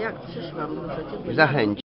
Jak przyszłam, muszę cię Zachęci.